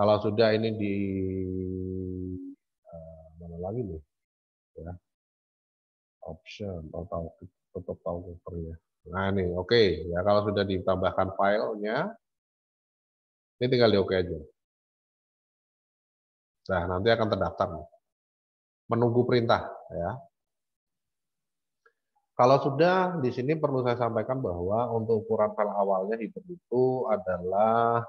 Kalau sudah ini di uh, mana lagi nih, ya, option atau tutup wallpaper ya. Nah ini oke okay. ya kalau sudah ditambahkan filenya, ini tinggal di oke aja. Nah nanti akan terdaftar. Menunggu perintah ya. Kalau sudah di sini perlu saya sampaikan bahwa untuk ukuran file awalnya hidup itu adalah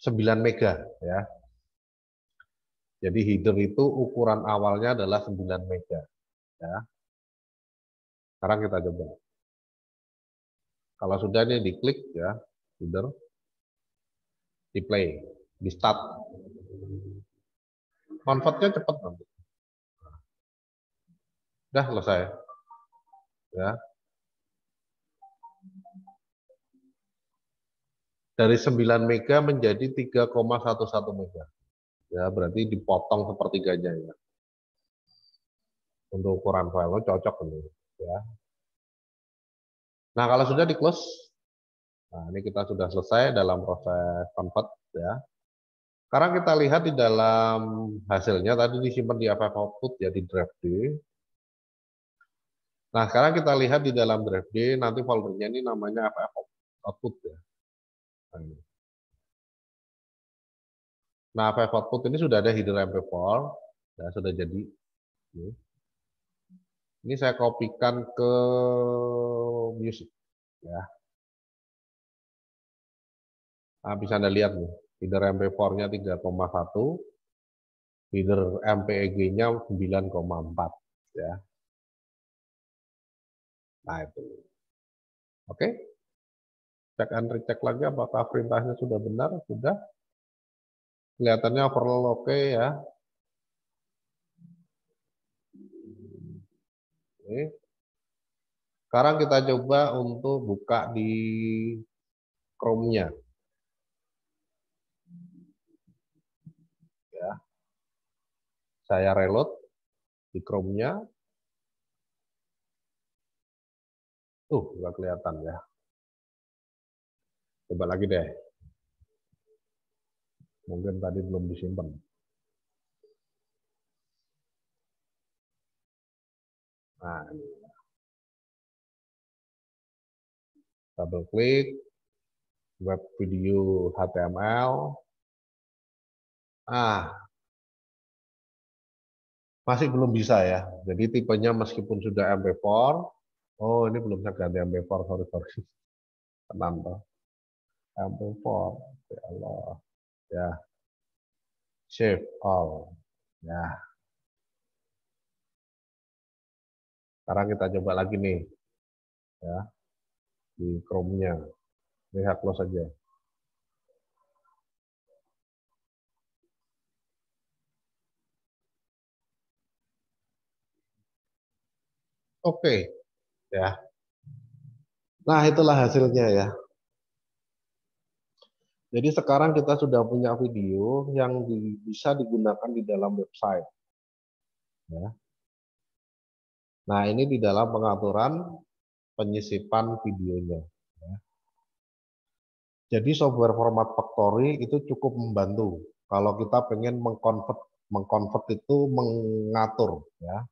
sembilan mega ya. Jadi header itu ukuran awalnya adalah 9 mega ya. Sekarang kita coba. Kalau sudah ini diklik ya, header di play di start. Convertnya cepat nanti. Udah selesai. Ya. Dari 9 mega menjadi 3,11 mega. Ya, berarti dipotong sepertiganya ya. Untuk ukuran file cocok ini ya. Nah, kalau sudah di close, nah ini kita sudah selesai dalam proses convert ya. Sekarang kita lihat di dalam hasilnya tadi disimpan di FF output ya di drive D. Nah, sekarang kita lihat di dalam drive D nanti foldernya ini namanya FF output ya. Nah, FF output ini sudah ada header MP4 ya sudah jadi. Ini saya kopikan ke music ya. Nah, bisa Anda lihat nih Feeder MP4-nya 3,1, feeder MPEG-nya 9,4 ya. Nah, itu. Oke. Cek and recheck lagi apakah perintahnya sudah benar, sudah. Kelihatannya overall oke okay, ya. Sekarang kita coba untuk buka di Chrome-nya. Saya reload di Chrome-nya. Tuh, nggak kelihatan ya. Coba lagi deh. Mungkin tadi belum disimpan. Nah, ini. Double klik, web video HTML. Ah, masih belum bisa ya. Jadi tipenya meskipun sudah MP4, oh ini belum saya ganti MP4, sorry sorry. Tenang toh. MP4, ya Allah. Ya. Save all. Ya. Sekarang kita coba lagi nih. Ya. Di Chrome-nya. Lihat close saja. Oke, ya. Nah, itulah hasilnya ya. Jadi sekarang kita sudah punya video yang di, bisa digunakan di dalam website. Ya. Nah, ini di dalam pengaturan penyisipan videonya. Ya. Jadi software format factory itu cukup membantu kalau kita pengen mengkonvert mengkonvert itu mengatur ya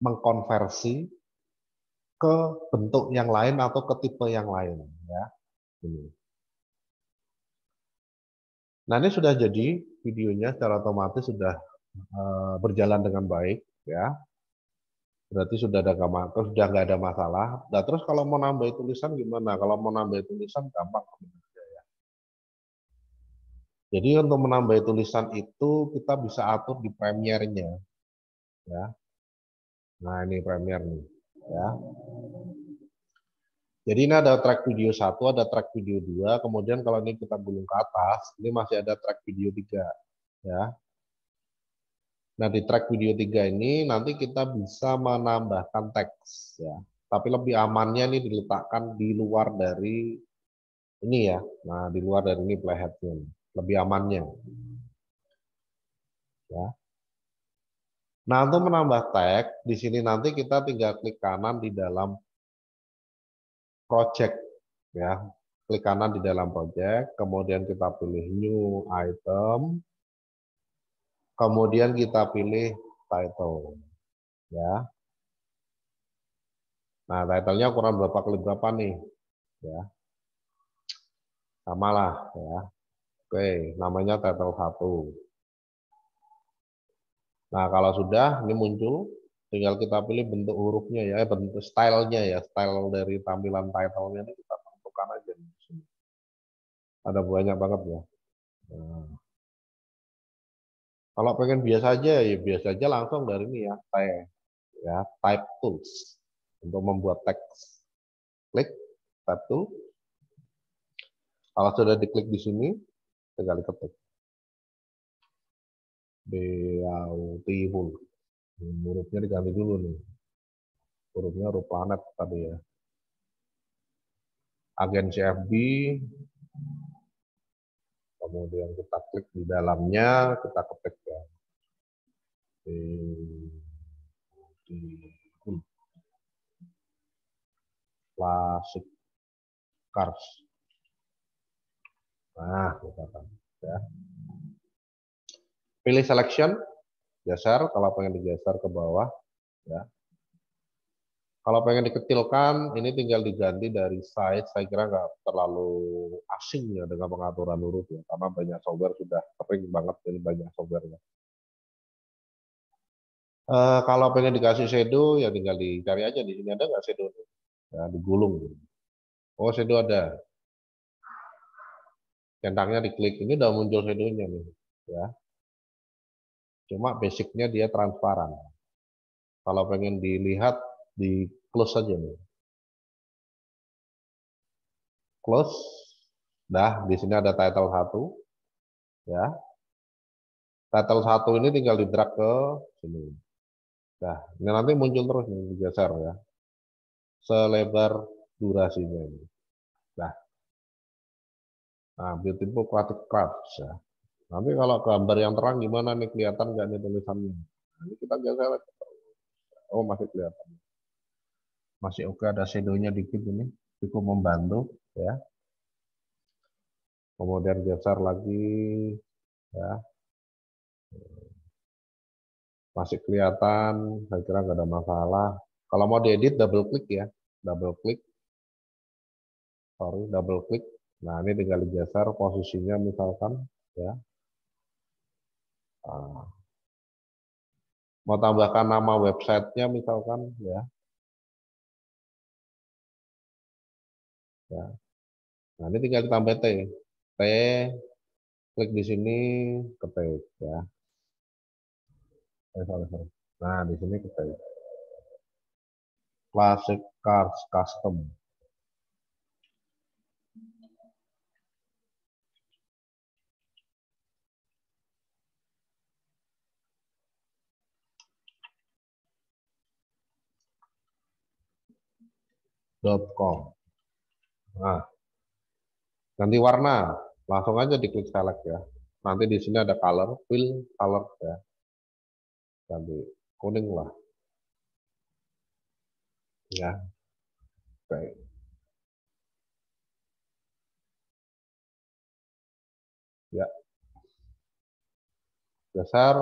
mengkonversi ke bentuk yang lain atau ke tipe yang lain ya. Nah ini sudah jadi videonya secara otomatis sudah uh, berjalan dengan baik ya. Berarti sudah ada sudah nggak ada masalah. Nah terus kalau mau nambah tulisan gimana? Kalau mau nambah tulisan gampang ya. Jadi untuk menambah tulisan itu kita bisa atur di Premiere-nya. Ya. Nah ini Premiere nih. Ya. Jadi ini ada track video satu, ada track video dua, kemudian kalau ini kita gulung ke atas, ini masih ada track video tiga, ya. Nah di track video tiga ini nanti kita bisa menambahkan teks, ya. Tapi lebih amannya ini diletakkan di luar dari ini ya. Nah di luar dari ini playheadnya, lebih amannya. Ya. Nah untuk menambah tag, di sini nanti kita tinggal klik kanan di dalam project ya klik kanan di dalam project kemudian kita pilih new item kemudian kita pilih title ya nah titlenya ukuran berapa kali berapa nih ya samalah ya oke namanya title satu nah kalau sudah ini muncul tinggal kita pilih bentuk hurufnya ya, bentuk stylenya ya, style dari tampilan title-nya ini kita tentukan aja. Ada banyak banget ya. Nah. Kalau pengen biasa aja ya biasa aja langsung dari ini ya, type ya, type tools untuk membuat teks. Klik type tool. Kalau sudah diklik di sini, tinggal diketik. Beautiful hurufnya diganti dulu nih hurufnya huruf planet tadi ya agen CFD kemudian kita klik di dalamnya kita ketik ya classic cars. Nah kita kan ya. Pilih selection geser. Kalau pengen digeser ke bawah ya kalau pengen dikecilkan ini tinggal diganti dari size saya kira nggak terlalu asing ya dengan pengaturan huruf ya karena banyak software sudah sering banget jadi banyak software ya e, kalau pengen dikasih shadow ya tinggal dicari aja di sini. Ada nggak shadow ya digulung oh shadow ada. Centangnya diklik. Ini udah muncul shadownya nih ya. Cuma basicnya dia transparan. Kalau pengen dilihat di close saja nih. Close. Dah, di sini ada title 1. Ya. Title 1 ini tinggal di drag ke sini. Nah, ini nanti muncul terus nih digeser ya. Selebar durasinya ini. Nah. Nah, beautiful creative crafts ya. Nanti kalau gambar yang terang gimana nih kelihatan nggak nih tulisannya? Nah, ini kita geser. Oh masih kelihatan. Masih oke ada shadownya dikit ini cukup membantu ya. Kemudian geser lagi ya. Masih kelihatan, saya kira nggak ada masalah. Kalau mau diedit double klik ya, double klik. Sorry, double klik. Nah ini tinggal digeser posisinya misalkan ya Ah. Mau tambahkan nama websitenya misalkan ya. Ya. Nah, ini tinggal ditambah T. T, klik di sini, ketik ya. Eh, sorry, sorry. Nah, di sini ketik. Classic Cars Custom. com. Nah, ganti warna, langsung aja diklik select ya. Nanti di sini ada color, fill color ya. Ganti kuning lah. Ya. Oke. Ya. Dasar.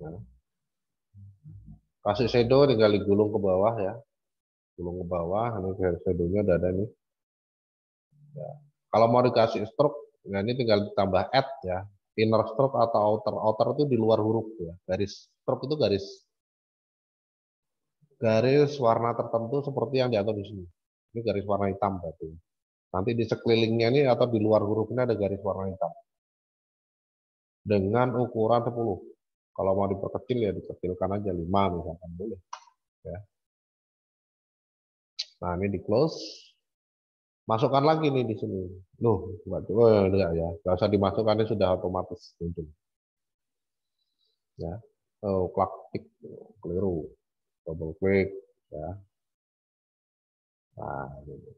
Ya. Kasih shadow tinggal digulung ke bawah ya gulung ke bawah ini shadownya udah ada nih ya. kalau mau dikasih stroke Nah, ini tinggal ditambah add ya. Inner stroke atau outer. Outer itu di luar huruf ya. Garis stroke itu garis garis warna tertentu seperti yang diatur di sini. Ini garis warna hitam berarti. Nanti di sekelilingnya ini atau di luar hurufnya ada garis warna hitam. Dengan ukuran 10. Kalau mau diperkecil ya dikecilkan aja 5 misalkan boleh. Ya. Nah, ini di close. Masukkan lagi nih di sini. Loh, oh, enggak ya. Enggak usah dimasukkan, ini sudah otomatis muncul. Ya. Oh, klik keliru double click ya. Nah, ini.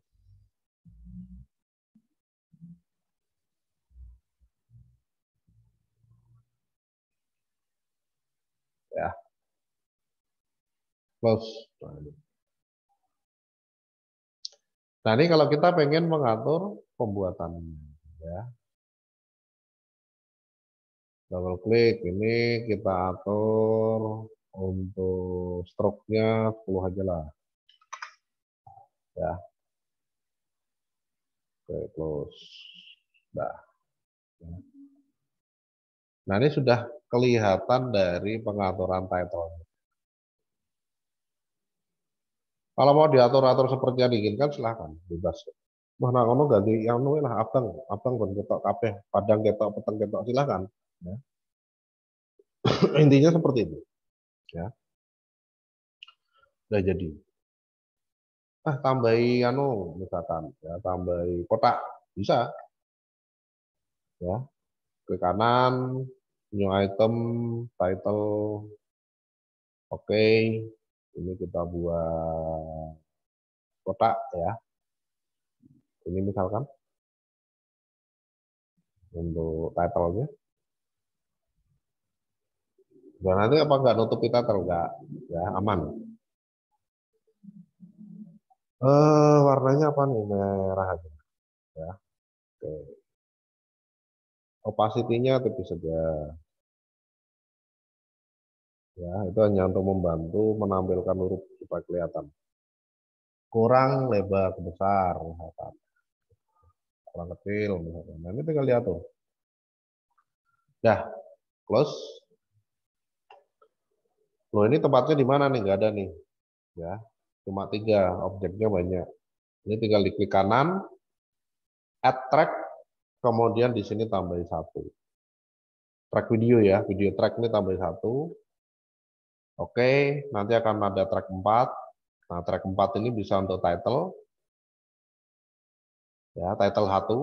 Ya. Close. Nah, ini. Nah, ini kalau kita pengen mengatur pembuatan ya. Double klik ini kita atur untuk stroke-nya 10 aja lah. Ya. Oke, close. Nah. Nah, ini sudah kelihatan dari pengaturan title. Kalau mau diatur-atur seperti yang diinginkan, silahkan, bebas. Mana kono ganti yang nuwe lah abang, abang pun ketok kabeh, padang ketok, peteng ketok, silahkan. Ya. Intinya seperti itu ya udah jadi ah tambahi anu misalkan ya tambahi kotak bisa ya ke kanan new item title oke okay. Ini kita buat kotak ya ini misalkan untuk title-nya dan nanti apa enggak nutup atau enggak? Ya, aman. Eh, warnanya apa nih? Merah aja. Ya. Oke. Opacity-nya tipis saja. Ya, itu hanya untuk membantu menampilkan huruf supaya kelihatan. Kurang lebar ke besar, misalkan. Kurang kecil, misalkan. Nah, ini tinggal lihat tuh. Dah, close. Loh ini tempatnya di mana nih? Nggak ada nih. Ya, cuma tiga, objeknya banyak. Ini tinggal diklik kanan, add track, kemudian di sini tambahin satu. Track video ya, video track ini tambahin satu. Oke, nanti akan ada track 4. Nah, track 4 ini bisa untuk title. Ya, title 1.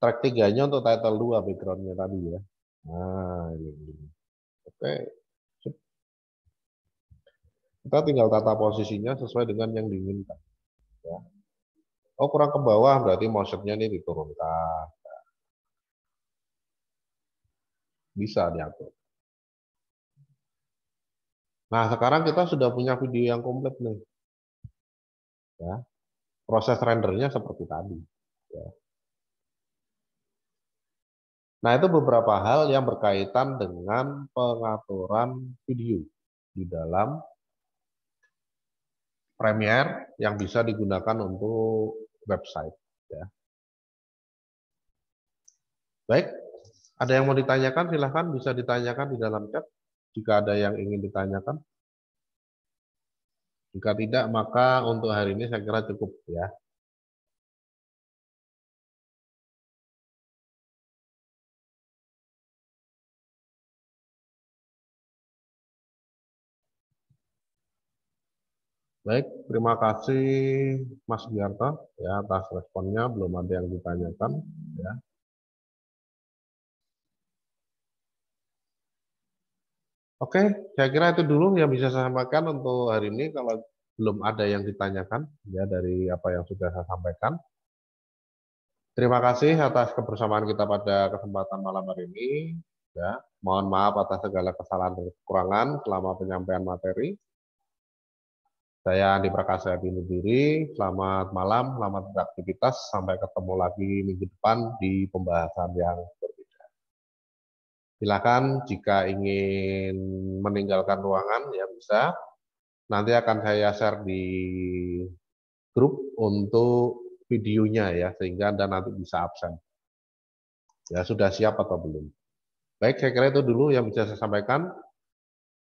Track 3-nya untuk title 2 background-nya tadi ya. Nah, ini. Oke. Kita tinggal tata posisinya sesuai dengan yang diinginkan. Ya. Oh kurang ke bawah berarti motionnya ini diturunkan. Bisa diatur. Nah sekarang kita sudah punya video yang komplit nih. Ya. Proses rendernya seperti tadi. Ya. Nah itu beberapa hal yang berkaitan dengan pengaturan video di dalam Premiere yang bisa digunakan untuk website. Ya. Baik, ada yang mau ditanyakan silahkan bisa ditanyakan di dalam chat jika ada yang ingin ditanyakan. Jika tidak, maka untuk hari ini saya kira cukup ya. Baik, terima kasih Mas Giarto ya atas responnya. Belum ada yang ditanyakan ya. Oke, saya kira itu dulu yang bisa saya sampaikan untuk hari ini. Kalau belum ada yang ditanyakan ya dari apa yang sudah saya sampaikan. Terima kasih atas kebersamaan kita pada kesempatan malam hari ini. Ya, mohon maaf atas segala kesalahan dan kekurangan selama penyampaian materi. Saya Andi Prakasa Binu diri. Selamat malam, selamat beraktivitas. Sampai ketemu lagi minggu depan di pembahasan yang berbeda. Silakan jika ingin meninggalkan ruangan ya bisa. Nanti akan saya share di grup untuk videonya ya sehingga Anda nanti bisa absen. Ya, sudah siap atau belum. Baik, saya kira itu dulu yang bisa saya sampaikan.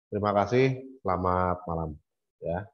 Terima kasih, selamat malam. Ya.